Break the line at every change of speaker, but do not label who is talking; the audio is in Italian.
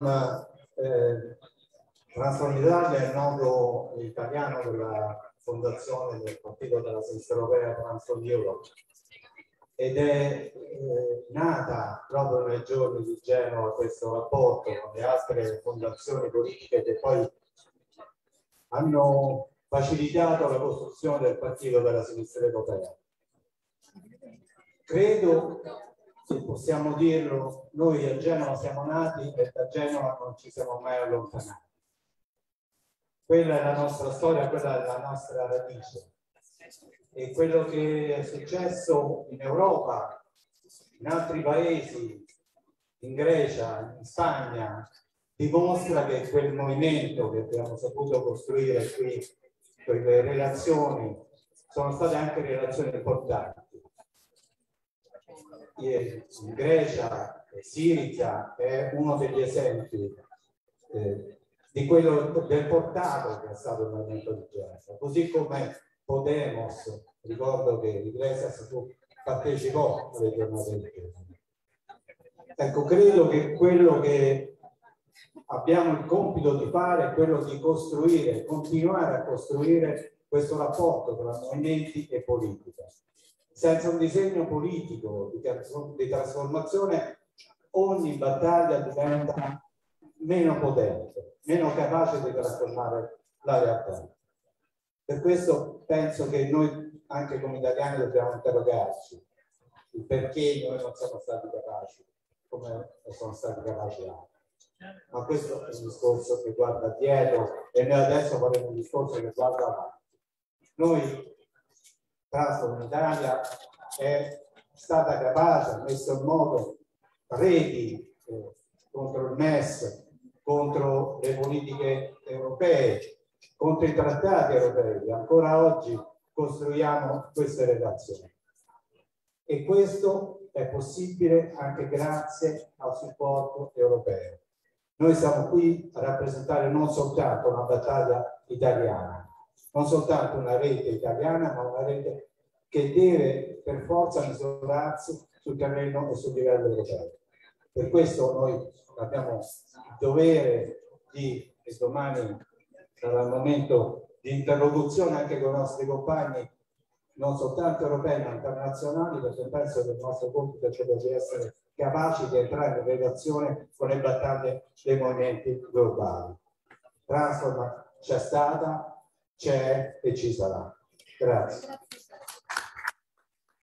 eh, Transform Italia è il nodo italiano della fondazione del Partito della Sinistra Europea Transform Europe ed è eh, nata proprio nei giorni di Genova questo rapporto con le altre fondazioni politiche che poi hanno facilitato la costruzione del Partito della Sinistra Europea. Credo se possiamo dirlo, noi a Genova siamo nati e da Genova non ci siamo mai allontanati. Quella è la nostra storia, quella è la nostra radice. E quello che è successo in Europa, in altri paesi, in Grecia, in Spagna, dimostra che quel movimento che abbiamo saputo costruire qui, quelle relazioni, sono state anche relazioni importanti in Grecia, Siriza è uno degli esempi eh, di quello del portato che è stato il movimento di Genova, così come Podemos, ricordo che Iglesias partecipò alle giornate di Genova. Ecco, credo che quello che abbiamo il compito di fare è quello di costruire, continuare a costruire questo rapporto tra movimenti e politica senza un disegno politico di, trasformazione ogni battaglia diventa meno potente, meno capace di trasformare la realtà. Per questo penso che noi anche come italiani dobbiamo interrogarci il perché noi non siamo stati capaci come sono stati capaci altri. Ma questo è un discorso che guarda dietro e noi adesso faremo un discorso che guarda avanti. Noi Transform Italia è stata capace, ha messo in moto reti eh, contro il MES, contro le politiche europee, contro i trattati europei. Ancora oggi costruiamo queste relazioni. E questo è possibile anche grazie al supporto europeo. Noi siamo qui a rappresentare non soltanto una battaglia italiana, non soltanto una rete italiana, ma una rete che deve per forza misurarsi sul terreno e sul livello europeo. Per questo noi abbiamo il dovere di, e domani sarà il momento di interlocuzione anche con i nostri compagni, non soltanto europei ma internazionali, perché penso che il nostro compito è quello di essere capaci di entrare in relazione con le battaglie dei movimenti globali. Transforma c'è stata, c'è e ci sarà. Grazie.